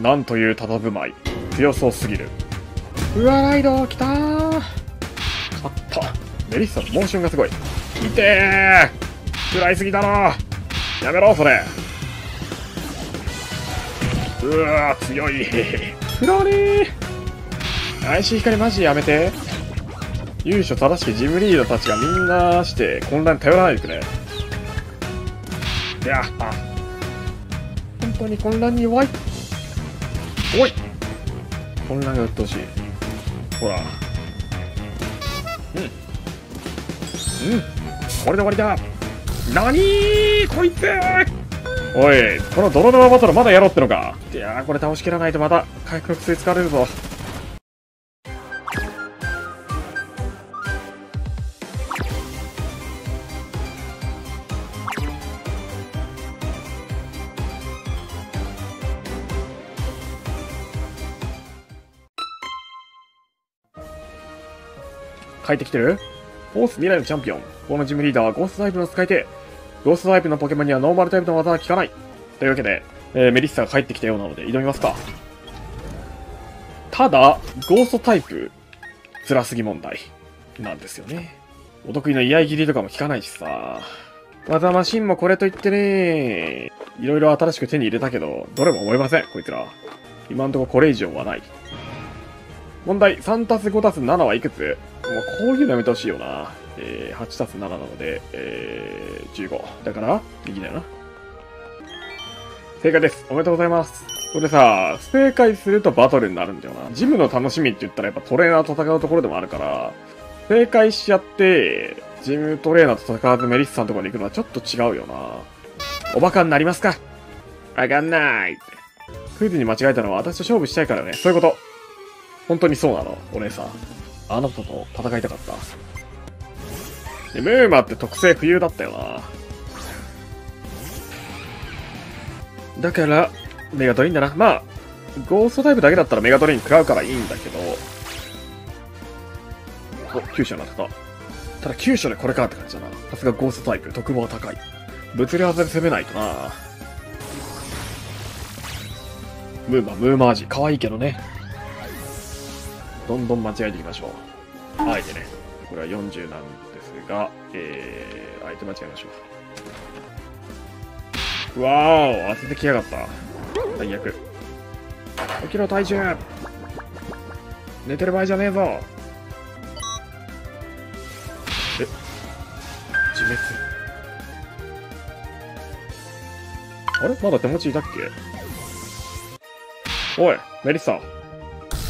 なんという佇まい。強そうすぎる。うわライド来たー。勝った。メリッサのモーションがすごい。いてー。食らいすぎだろやめろそれ。うわー強い。フローリー。怪しい光マジやめて。優勝正しきジムリーダーたちがみんなして混乱に頼らないでくれ。いやあ。本当に混乱に弱いおい。混乱が鬱陶しい。ほら。うん。うん。これで終わりだ。なにーこいつおいこの泥沼バトルまだやろうってのか。いやーこれ倒しきらないとまた回復薬使われるぞ帰ってきてる？フォース未来のチャンピオン。このジムリーダーはゴーストタイプの使い手。ゴーストタイプのポケモンにはノーマルタイプの技は効かない。というわけで、えーメリッサが帰ってきたようなので挑みますか。ただ、ゴーストタイプ、辛すぎ問題、なんですよね。お得意の居合切りとかも効かないしさ。技マシンもこれといってね、いろいろ新しく手に入れたけど、どれも思いません、こいつら。今んとここれ以上はない。問題、3たす5たす7はいくつ？もうこういうのやめてほしいよな。えー、8たす7なので、えー、15。だから、右だよな。正解です。おめでとうございます。これさ、不正解するとバトルになるんだよな。ジムの楽しみって言ったらやっぱトレーナーと戦うところでもあるから、正解しちゃって、ジムトレーナーと戦わずメリッサのとこに行くのはちょっと違うよな。おバカになりますか？わかんない。クイズに間違えたのは私と勝負したいからね。そういうこと。本当にそうなの、お姉さん。あなたと戦いたかった？でムーマって特性冬だったよな。だから、メガトリンだな。まあ、ゴーストタイプだけだったらメガトリン食らうからいいんだけど。お、急所になってた。ただ急所でこれかって感じだな。さすがゴーストタイプ、特防高い。物理技で攻めないとな。ムーマ、ムーマ味。可愛いけどね。どんどん間違えていきましょう。あえてね。これは40なんですが、えー、あえて間違えましょう。うわーお当ててきやがった。最悪。起きろ、体重寝てる場合じゃねえぞえ自滅あれ？まだ手持ちいたっけ？おい、メリッサ。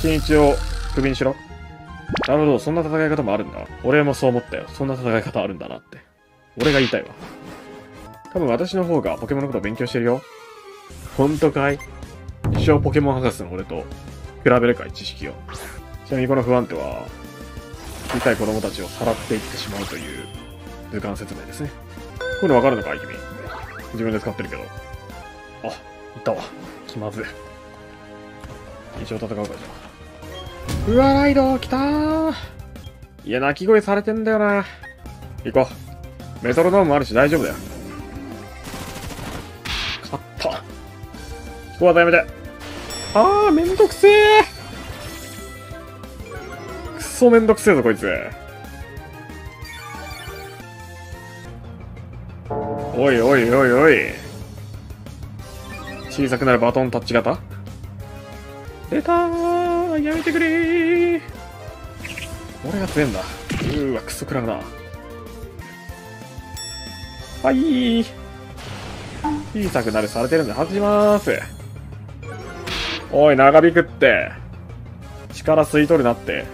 新一をクビにしろ。なるほど、そんな戦い方もあるんだ。俺もそう思ったよ。そんな戦い方あるんだなって。俺が言いたいわ。多分私の方がポケモンのこと勉強してるよ。ほんとかい？一生ポケモン博士の俺と比べるかい、知識を。ちなみにこの不安定は、小さい子供たちをさらっていってしまうという図鑑説明ですね。こういうのわかるのかい、君？自分で使ってるけど。あ、いたわ。気まずい。一応戦うか、じゃあ。うわ、ライド来たーいや、鳴き声されてんだよな。行こう。メトロノームあるし大丈夫だよ。勝った。ここはやめて。あー、めんどくせーくそめんどくせえぞ、こいつ。おいおいおいおい。小さくなるバトンタッチ型？出たーやめてくれ俺が強えんだ。うーわ、クソ食らうな。はい小さくなるされてるんで外しまーす。おい、長引くって。力吸い取るなって。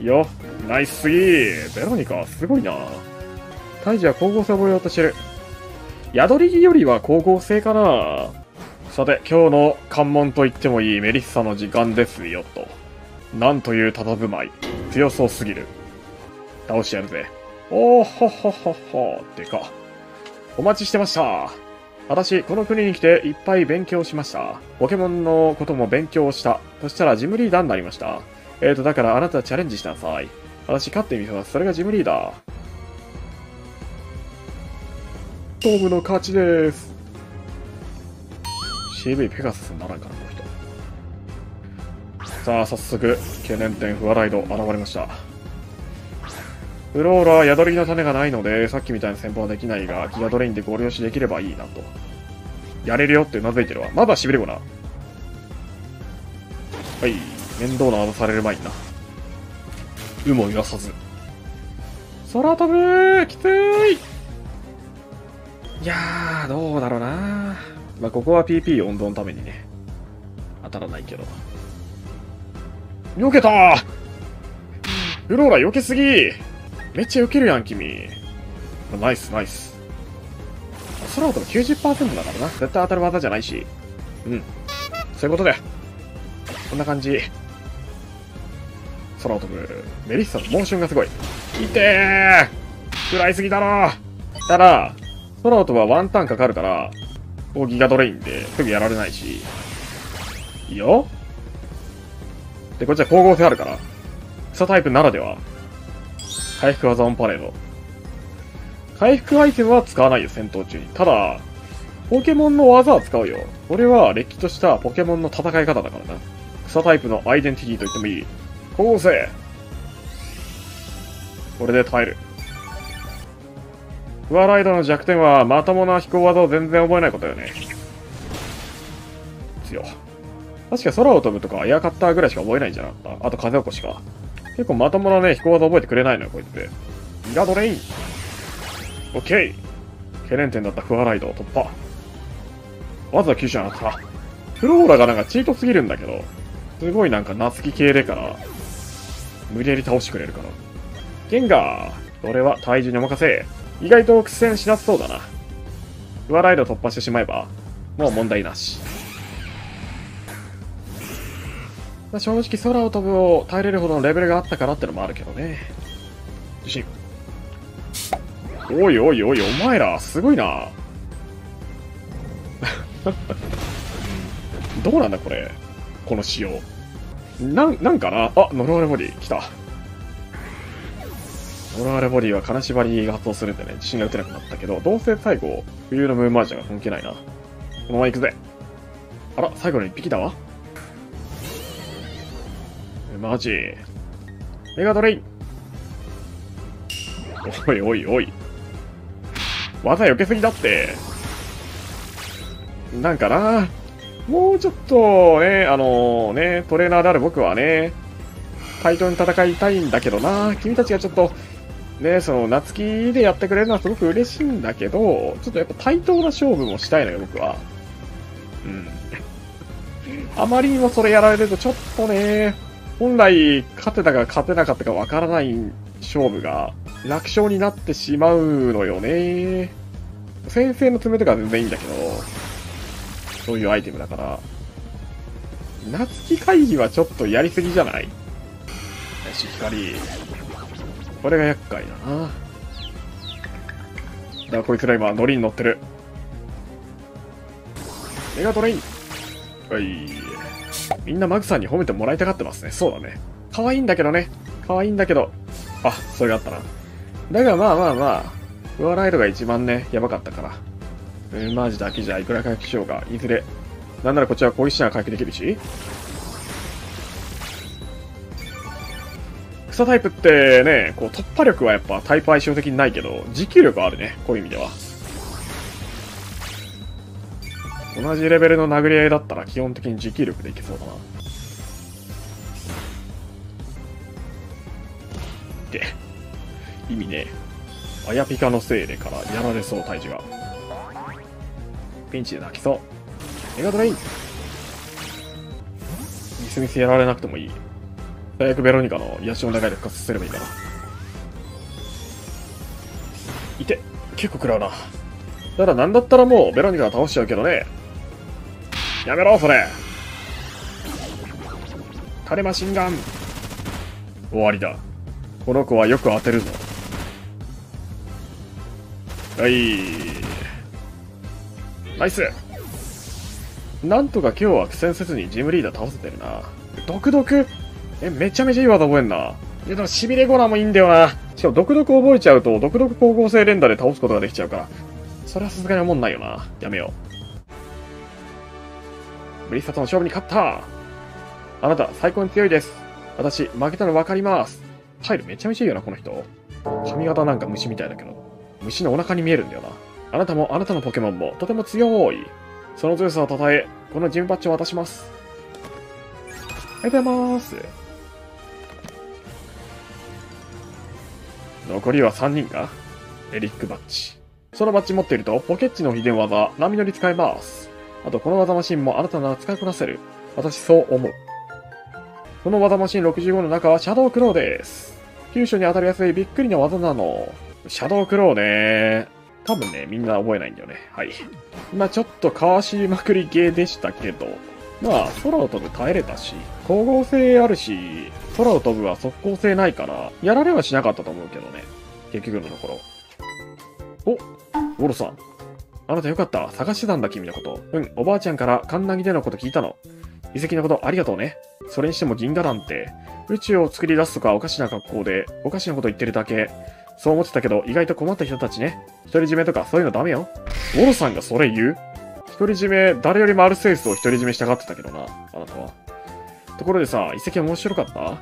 よ、ナイスすぎー。ベロニカ、すごいな。タイジは光合成を覚えようとしてる。宿りよりは光合成かなさて、今日の関門と言ってもいいメリッサの時間ですよ、と。なんという佇まい。強そうすぎる。倒してやるぜ。おーほほほほ。でか。お待ちしてました。私、この国に来ていっぱい勉強しました。ポケモンのことも勉強した。そしたらジムリーダーになりました。えーと、だからあなたチャレンジしなさい。私勝ってみせます。それがジムリーダー。トムの勝ちです。CV ペガサスにならんから、この人。さあ、早速、懸念点フワライド現れました。フローラは、宿りの種がないので、さっきみたいな戦法はできないが、ギガドレインでゴリ押しできればいいなと。やれるよってうなずいてるわ。まだしびれごな。はい。面倒な技される前にな。有無を言わさず。空飛ぶきついいやー、どうだろうなまあ、ここは PP 温存のためにね。当たらないけど。避けたフローラ避けすぎめっちゃ避けるやん、君。ナイス、ナイス。空飛ぶ90%だからな。絶対当たる技じゃないし。うん。そういうことだよ。こんな感じ。空を飛ぶ。メリッサのモーションがすごい。いてー食らいすぎだろただ、空を飛ぶはワンタンかかるから、こうギガドレインですぐやられないし。いいよ。で、こっちは光合成あるから、草タイプならでは、回復技オンパレード。回復アイテムは使わないよ、戦闘中に。ただ、ポケモンの技は使うよ。これは、れっきとしたポケモンの戦い方だからな。草タイプのアイデンティティと言ってもいい。光合成これで耐える。フワライドの弱点は、まともな飛行技を全然覚えないことよね。強。確か空を飛ぶとかエアカッターぐらいしか覚えないんじゃなかったあと風起こしか。結構まともなね、飛行技覚えてくれないのよ、こいつ。ギガドレインオッケー懸念点だったフワライドを突破。まずは9種あった。フローラがなんかチートすぎるんだけど、すごいなんか夏木系でから、無理やり倒してくれるから。ゲンガー俺は体重にお任せ。意外と苦戦しなさそうだな。フワライド突破してしまえば、もう問題なし。まあ、正直空を飛ぶを耐えれるほどのレベルがあったからってのもあるけどね。自信。おいおいおい、お前ら、すごいな。どうなんだこれ。この仕様。なん、なんかな？あ、呪われボディ、来た。呪われボディは金縛りが発動するんでね、自信が打てなくなったけど、どうせ最後、冬のムーンマージャンが本気ないな。このまま行くぜ。あら、最後の一匹だわ。マジ。メガドレインおいおいおい。技避けすぎだって。なんかな。もうちょっとね、あのね、トレーナーである僕はね、対等に戦いたいんだけどな。君たちがちょっと、ね、その、夏希でやってくれるのはすごく嬉しいんだけど、ちょっとやっぱ対等な勝負もしたいのよ、僕は。うん。あまりにもそれやられるとちょっとね、本来勝てたか勝てなかったかわからない勝負が楽勝になってしまうのよね。先生の爪とかは全然いいんだけど、そういうアイテムだから。夏希会議はちょっとやりすぎじゃない？よし、光。これが厄介だな。だからこいつら今、ノリに乗ってる。メガトレインはい。みんなマグさんに褒めてもらいたがってますね。そうだね。可愛いんだけどね。可愛いんだけど。あ、それがあったな。だがまあまあまあ、フワライドが一番ね、やばかったから。うん、マジだけじゃいくら回復しようが、いずれ。なんならこっちは攻撃しなが回復できるし。草タイプってね、こう突破力はやっぱタイプ相性的にないけど、持久力あるね。こういう意味では。同じレベルの殴り合いだったら基本的に持久力でいけそうだな。って、意味ねあやピカのせいでからやられそう、体重が。ピンチで泣きそう。メガドレインミスミスやられなくてもいい。最悪ベロニカの癒しの願いで復活させればいいから。いて、結構食らうな。ただなんだったらもうベロニカが倒しちゃうけどね。やめろ、それ。カレマシンガン。終わりだ。この子はよく当てるぞ。はい。ナイス。なんとか今日は苦戦せずにジムリーダー倒せてるな。毒毒え、めちゃめちゃいい技覚えんな。いや、でも、しびれゴラもいいんだよな。しかも、毒毒覚えちゃうと、毒毒光合成連打で倒すことができちゃうから。それはさすがに思んないよな。やめよう。フリースタとの勝負に勝ったあなた、最高に強いです。私、負けたの分かります。タイルめちゃめちゃいいよな、この人。髪型なんか虫みたいだけど。虫のお腹に見えるんだよな。あなたもあなたのポケモンもとても強い。その強さを称え、このジムバッジを渡します。ありがとうございます。残りは3人がエリックバッジ。そのバッジ持っていると、ポケッチの秘伝技、波乗り使えます。あと、この技マシンもあなたなら使いこなせる。私、そう思う。この技マシン65の中はシャドウクローです。急所に当たりやすいびっくりな技なの。シャドウクローね。多分ね、みんな覚えないんだよね。はい。まあちょっとかわしまくりゲーでしたけど、まあ空を飛ぶ耐えれたし、光合成あるし、空を飛ぶは速攻性ないから、やられはしなかったと思うけどね。結局のところ。おウォロさん。あなたよかった。探してたんだ、君のこと。うん、おばあちゃんからカンナギでのこと聞いたの。遺跡のことありがとうね。それにしても銀河団って、宇宙を作り出すとかおかしな格好で、おかしなこと言ってるだけ。そう思ってたけど、意外と困った人たちね。独り占めとかそういうのダメよ。ウォロさんがそれ言う？独り占め、誰よりもアルセウスを独り占めしたがってたけどな、あなたは。ところでさ、遺跡面白かった？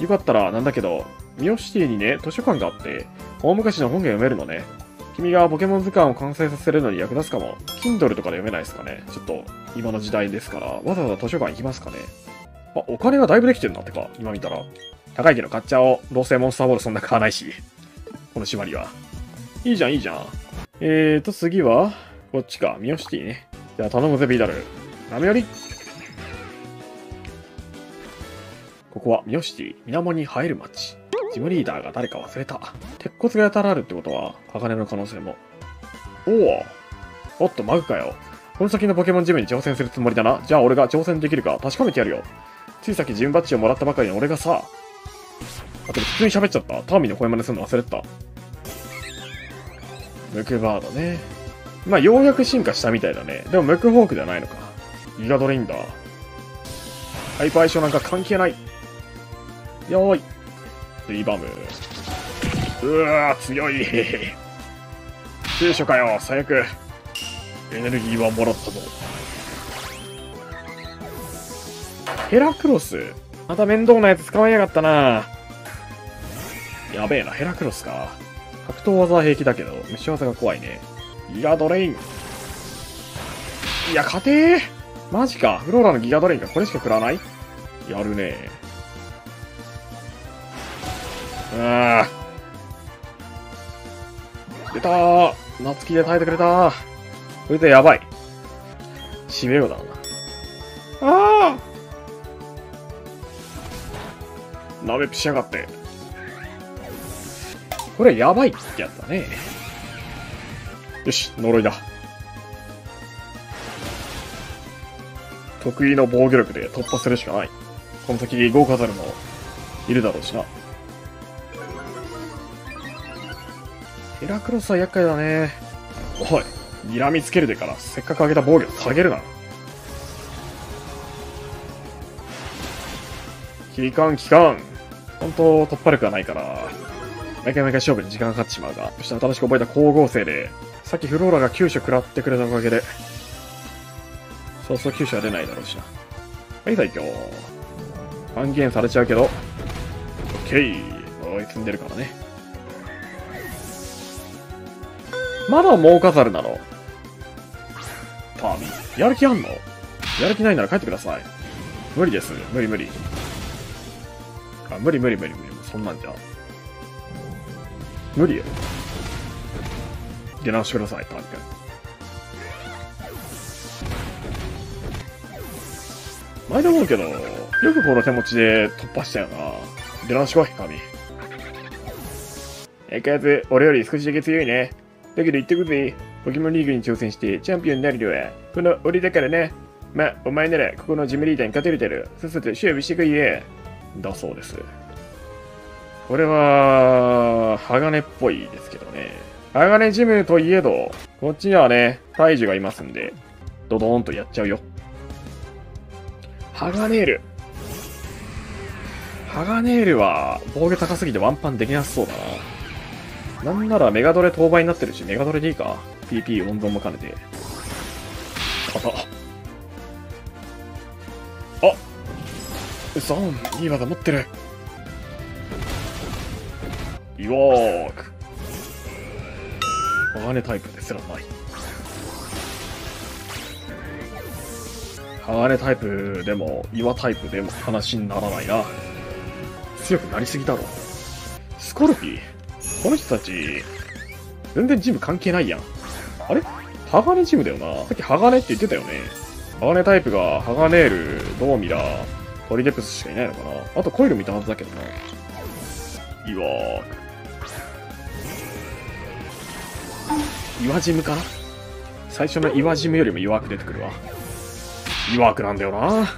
よかったら、なんだけど、ミオシティにね、図書館があって、大昔の本が読めるのね。君がポケモン図鑑を完成させるのに役立つかも。Kindle とかで読めないですかね。ちょっと、今の時代ですから、わざわざ図書館行きますかね。あ、お金がだいぶできてるなってか、今見たら。高いけど買っちゃおう。どうせモンスターボールそんな買わないし。この縛りは。いいじゃん、いいじゃん。えーと、次は、こっちか、ミオシティね。じゃあ頼むぜ、ビーダル。波よりここはミオシティ、水面に映える街。ジムリーダーが誰か忘れた。鉄骨がやたらあるってことは、鋼の可能性も。おおおっと、マグかよ。この先のポケモンジムに挑戦するつもりだな。じゃあ俺が挑戦できるか確かめてやるよ。ついさっきジムバッジをもらったばかりの俺がさ。あと普通に喋っちゃった。ターミンの声真似するの忘れてた。ムクバードね。まあ、ようやく進化したみたいだね。でもムクフォークではないのか。ギガドレインだ。ハイパー相性なんか関係ない。よーい。リバム。うわー、強い。聖書かよ、最悪。エネルギーはもらったぞ。ヘラクロス。また面倒なやつ捕まえやがったな。やべえな、ヘラクロスか。格闘技は平気だけど、虫技が怖いね。ギガドレイン。いや、勝てーマジか。フローラのギガドレインがこれしか食らわない？やるねあー。出たー。夏希で耐えてくれたー。これでやばい。締めようだな。あー。鍋プしやがって。これやばいってやつだね。よし、呪いだ。得意の防御力で突破するしかない。この先、ゴーカザルもいるだろうしな。ヘラクロスは厄介だね。おい、睨みつけるでから、せっかく上げた防御下げるな。期間、期間。本当、突破力がないから、毎回毎回勝負に時間がかかってしまうが、そして新しく覚えた光合成で、さっきフローラが急所食らってくれたおかげで、そうそう急所は出ないだろうしな。はい、最強。半減されちゃうけど、オッケー。追い積んでるからね。まだもうカザルなのターミン。やる気あんの？やる気ないなら帰ってください。無理です。無理無理。あ、無理無理無理無理。そんなんじゃ。無理よ。出直してください、タン君。前で思うけど、よくこの手持ちで突破したよな。出直しこい、神。えかやつ、俺より少しだけ強いね。だけど言ってくぜ。ポケモンリーグに挑戦してチャンピオンになるのは、この俺だからね。まあ、お前ならここのジムリーダーに勝てるだろ。さっさと勝負してこいや。だそうです。これは、鋼っぽいですけどね。鋼ジムといえど、こっちにはね、大樹がいますんで、ドドーンとやっちゃうよ。ハガネール。ハガネールは防御高すぎてワンパンできなそうだな。なんならメガドレ当倍になってるし、メガドレでいいか ?PP 温存も兼ねて。硬っ。あゾーン、いい技持ってる。イワーク。鋼タイプですらない。鋼タイプでも、岩タイプでも話にならないな。強くなりすぎだろ。スコルピーこの人たち、全然ジム関係ないやん。あれ？鋼ジムだよな。さっき鋼って言ってたよね。鋼タイプが、ハガネール、ドーミラー、トリデプスしかいないのかな。あとコイル見たはずだけどな。いいわ岩ジムかな？最初の岩ジムよりも弱く出てくるわ。岩ークなんだよな。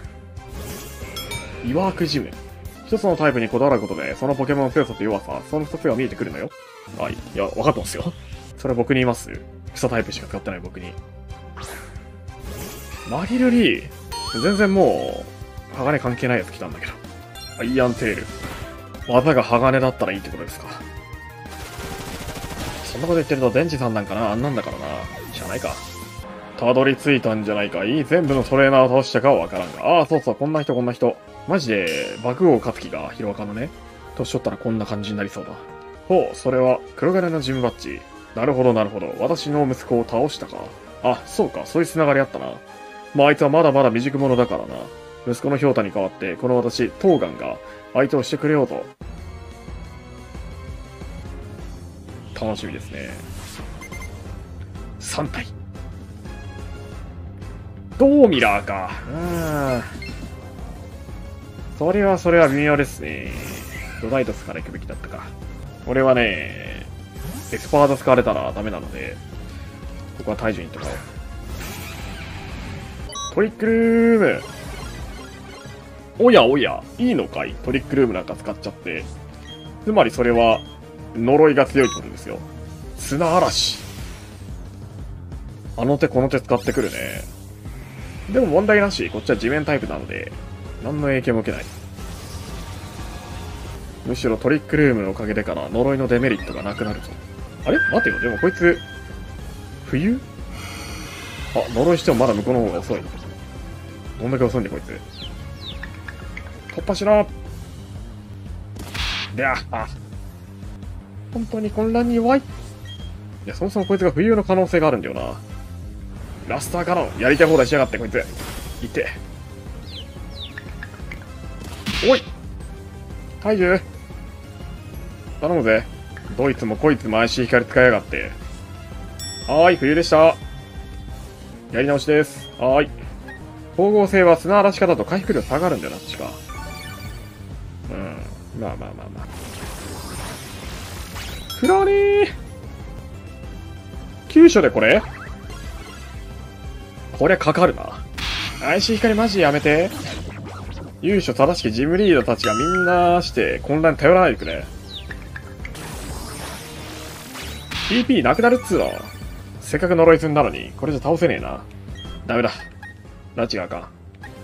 岩ークジム。一つのタイプにこだわることで、そのポケモンの強さと弱さ、その二つが見えてくるのよ。はい。いや、分かってますよ。それ僕に言います？草タイプしか使ってない僕に。マリルリー、全然もう、鋼関係ないやつ来たんだけど。アイアンテール。技が鋼だったらいいってことですか。そんなこと言ってると、デンジさんなんかな？あんなんだからな。知らないか。たどり着いたんじゃないかいい全部のトレーナーを倒したかはわからんが。ああ、そうそう、こんな人こんな人。マジで、爆王勝樹がヒロアカのね、年取ったらこんな感じになりそうだ。ほう、それは、黒金のジムバッジ。なるほど、なるほど。私の息子を倒したか。あ、そうか、そういう繋がりあったな。まあ、あいつはまだまだ未熟者だからな。息子の氷太に代わって、この私、トウガンが相手をしてくれようと。楽しみですね。3体。ドーミラーか。うん。それはそれは微妙ですね。ドダイトスから行くべきだったか。俺はね、エスパーダ使われたらダメなので、ここは大樹に行ってもらおう。トリックルームおやおや、いいのかい？トリックルームなんか使っちゃって。つまりそれは、呪いが強いってことですよ。砂嵐。あの手この手使ってくるね。でも問題なし、こっちは地面タイプなので、何の影響も受けない。むしろトリックルームのおかげでから呪いのデメリットがなくなると。あれ？待てよ、でもこいつ、冬？あ、呪いしてもまだ向こうの方が遅い。どんだけ遅いんだこいつ。突破しろであ、あ。本当に混乱に弱い。いや、そもそもこいつが冬の可能性があるんだよな。ラスターカノン、やりたい放題しやがって、こいつ。いて。おい体重頼むぜ。どいつもこいつも IC 光使いやがって。はーい、冬でした。やり直しです。はーい。光合成は砂嵐方と回復量下がるんだよな、確か。うん。まあまあまあまあ。フラリー急所でこれこれかかるな。IC 光マジやめて。優勝正しきジムリーダーたちがみんなして混乱に頼らないでくれ。TP なくなるっつうの。せっかく呪い積んだのに、これじゃ倒せねえな。ダメだ。拉致があかん。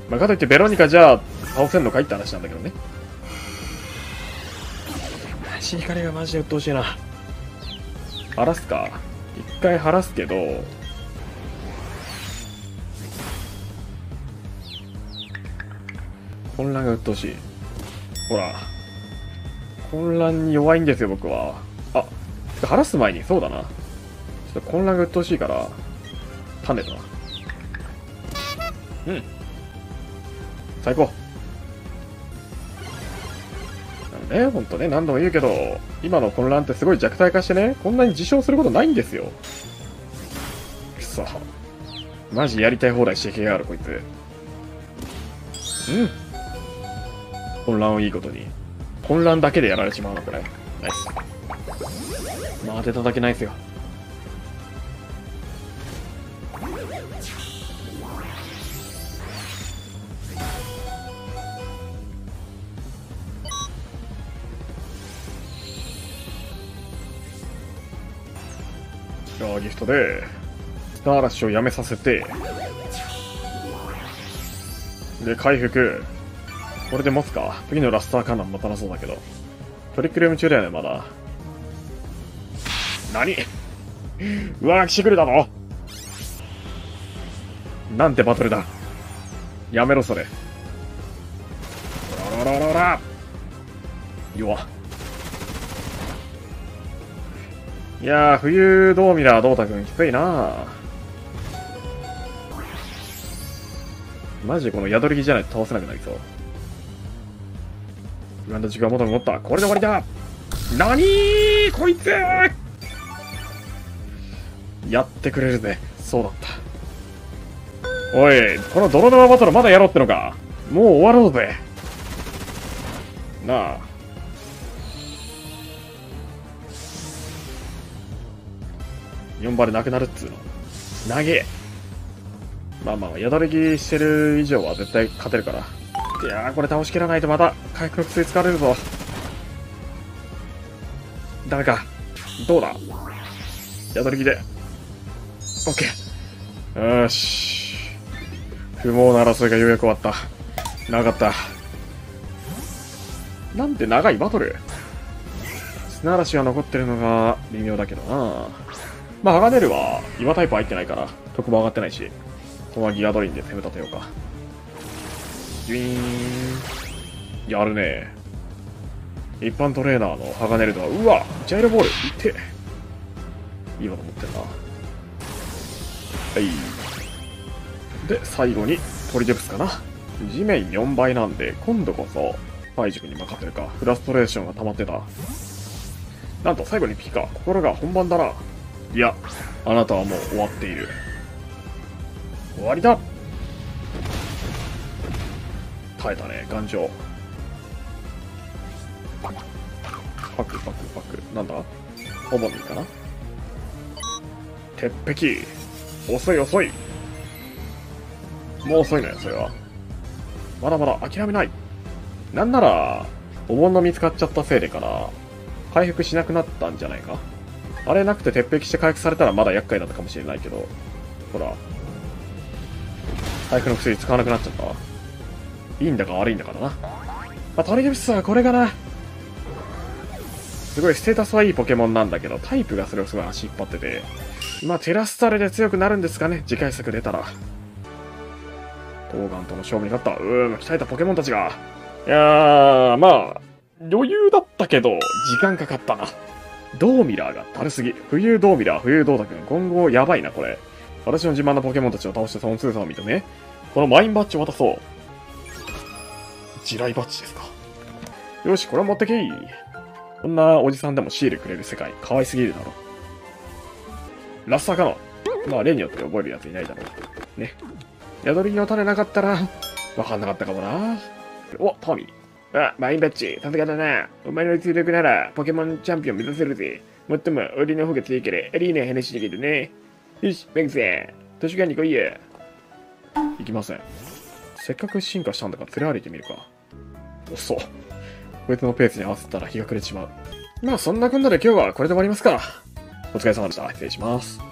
まあ、かといってベロニカじゃあ倒せんのかいって話なんだけどね。足光がマジで鬱陶しいな。晴らすか？一回晴らすけど、混乱が鬱陶しい。ほら。混乱に弱いんですよ、僕はあ。晴らす前に、そうだな。ちょっと混乱が鬱陶しいから、種だな。うん。最高。ね、ほんとね、何度も言うけど、今の混乱ってすごい弱体化してね、こんなに自称することないんですよ。くそ。マジやりたい放題してきやがる、こいつ。うん。混乱をいいことに。混乱だけでやられちまうの、これ。ナイス。まあ当てただけないですよじゃあギフトでスターラッシュをやめさせてで回復。これで持つか。次のラスターカナン持たなそうだけど。トリックルーム中だよねまだ。何？上書きしてくれたの？なんてバトルだ。やめろ、それ。らららら弱いやー、冬ドーミラー、ドータ君きついなマジでこの宿り木じゃないと倒せなくなりそう。グランド軸は元に持った。これで終わりだなにーこいつやってくれるぜ。そうだった。おい、この泥沼バトルまだやろうってのかもう終わろうぜ。なあ。4番でなくなるっつうの。投げまあまあ、やだれぎしてる以上は絶対勝てるから。いやー、これ倒しきらないとまた回復薬使われるぞ。ダメか。どうだ？やだれぎで。オッケー。よし。不毛な争いがようやく終わった。長かった。なんて長いバトル砂嵐が残ってるのが微妙だけどなまあ、ハガネルは岩タイプ入ってないから、特も上がってないし、ここはギアドリンで攻め立てようか。ギュイーン。やるね一般トレーナーのハガネルとは、うわジャイロボールいっていいわと思ってんな。はい。で、最後にトリデプスかな。地面4倍なんで、今度こそ、パイ塾に任せるか。フラストレーションが溜まってた。なんと最後にピカ。心が本番だな。いや、あなたはもう終わっている。終わりだ耐えたね、頑丈。パクパクパク。なんだ？オモミかな？鉄壁。遅い遅い。もう遅いのよ、それは。まだまだ諦めない。なんなら、お盆の見つかっちゃったせいでから、回復しなくなったんじゃないか？あれなくて鉄壁して回復されたらまだ厄介だったかもしれないけど、ほら、回復の薬使わなくなっちゃった。いいんだか悪いんだかだな。まあ、トリゲプスはこれがな。すごいステータスはいいポケモンなんだけど、タイプがそれをすごい足引っ張ってて。まあ、テラスタレで強くなるんですかね、次回作出たら。トーガンとの勝負に勝った。うーん、鍛えたポケモンたちが。いやー、まあ、余裕だったけど、時間かかったな。ドーミラーがだるすぎ。冬ドーミラー、冬ドータ君。今後やばいな、これ。私の自慢のポケモンたちを倒してその強さを認め、このマインバッジを渡そう。地雷バッジですか。よし、これ持ってけい。こんなおじさんでもシールくれる世界、可愛すぎるだろ。ラスターかの。まあ、例によって覚えるやついないだろう。ね。宿りの種なかったら、わかんなかったかもな。お、トミー。あ、マインバッジ、さすがだな。お前の実力なら、ポケモンチャンピオン目指せるぜ。もっとも、俺の方が強いから、アリーナ話だけどね。よし、メグさん、図書館に来いや。行きません。せっかく進化したんだから連れ歩いてみるか。遅こいつのペースに合わせたら日が暮れてしまう。まあそんなこんなで今日はこれで終わりますか。お疲れ様でした。失礼します。